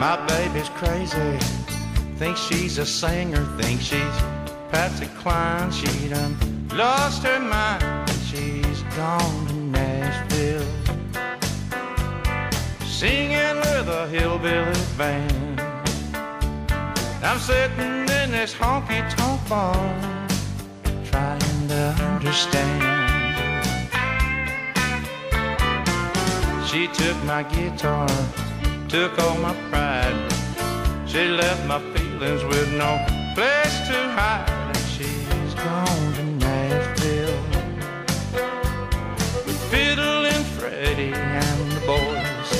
My baby's crazy, thinks she's a singer, thinks she's Patsy Cline. She done lost her mind, she's gone to Nashville. Singing with a hillbilly band. I'm sitting in this honky tonk bar, trying to understand. She took my guitar, took all my pride. She left my feelings with no place to hide, and she's gone to Nashville with Fiddling Freddie and the boys.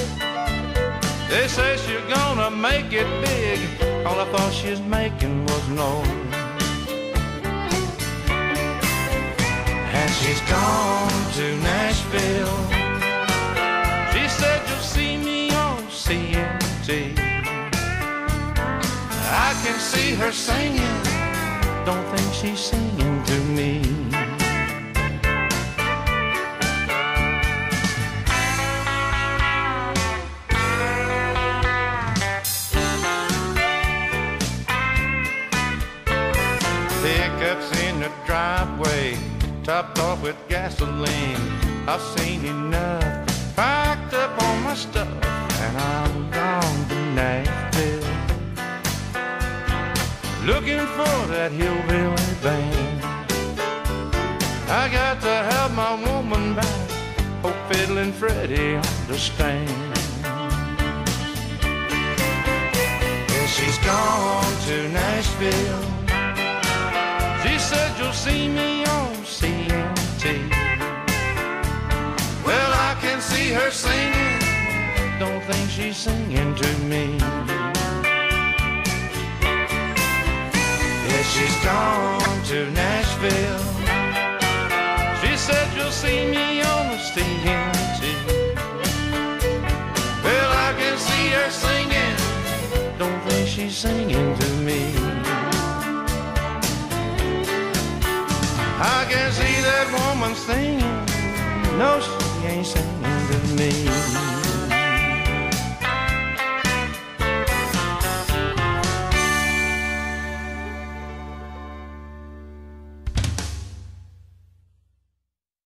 They say she's gonna make it big. All I thought she was making was noise. And she's gone I can see her singing. Don't think she's singing to me. Pickups in the driveway, topped off with gasoline. I've seen enough, packed up all my stuff, Looking for that hillbilly band. I got to have my woman back. Hope Fiddling Freddie understand. Yeah, she's gone to Nashville. She said you'll see me on CMT. Well, I can see her singing. Don't think she's singing to me. Nashville. She said you'll see me on the CMT. Well, I can see her singing. Don't think she's singing to me. I can see that woman singing. No, she ain't singing to me.